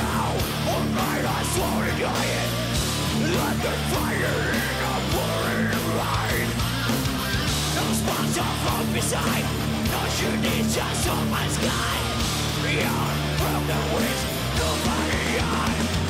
know Or might I slowly dying Let the fire in a pouring rain No sponsor from beside No shooting just on my sky Beyond from the winds Nobody on